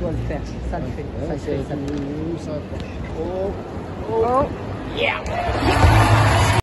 doit le faire. Ça le fait. Ça le fait. Ça le fait. Oh, Oh, yeah